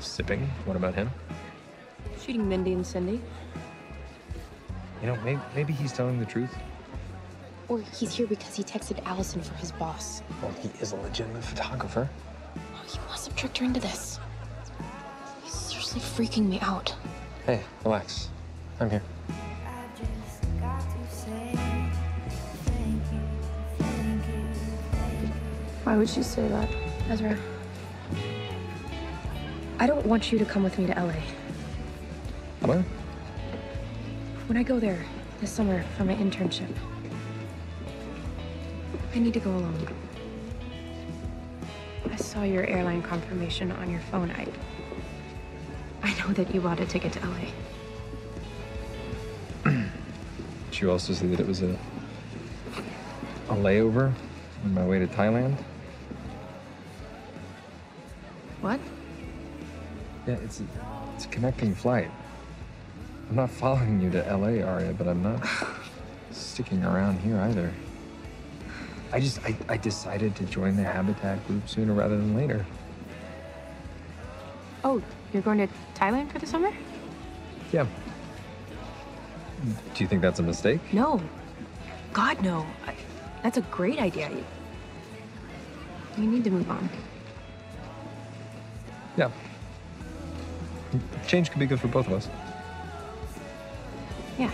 Sipping? What about him? Shooting Mindy and Cindy. You know, maybe, maybe he's telling the truth. Or he's here because he texted Alison for his boss. Well, he is a legitimate photographer. Oh, he must have tricked her into this. He's seriously freaking me out. Hey, relax. I'm here. Why would she say that? Ezra. I don't want you to come with me to LA. What? When I go there this summer for my internship, I need to go alone. I saw your airline confirmation on your phone. I I know that you bought a ticket to LA. Did you also see that it was a a layover on my way to Thailand? What? Yeah, it's a, it's a connecting flight. I'm not following you to LA, Aria, but I'm not sticking around here either. I just I, I decided to join the Habitat group sooner rather than later. Oh, you're going to Thailand for the summer? Yeah. Do you think that's a mistake? No. God, no. I, that's a great idea. You, you need to move on. Yeah. Change could be good for both of us. Yeah.